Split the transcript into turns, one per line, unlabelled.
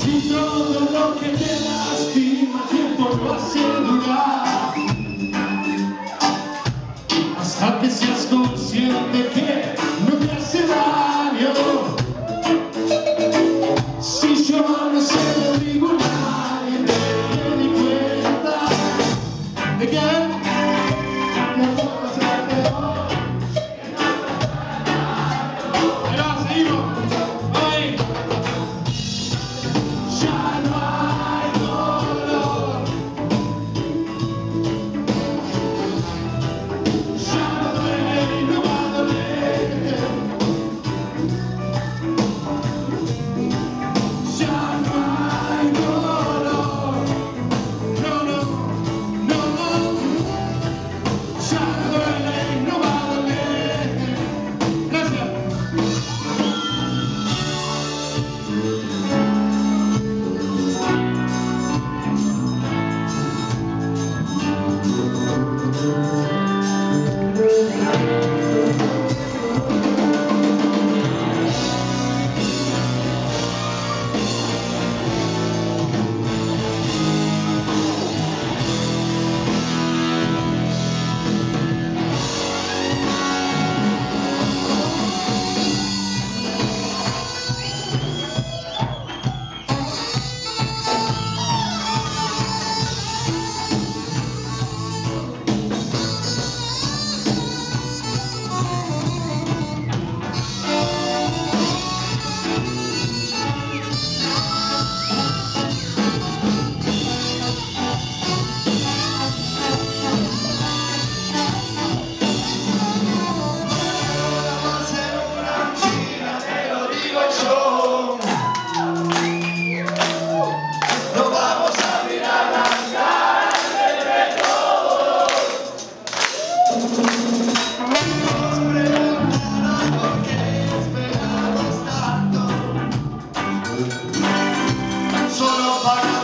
Si todo lo que te lastima tiempo lo hace durar Hasta que seas consciente que no te hace daño. Si yo no sé lo digo Clark.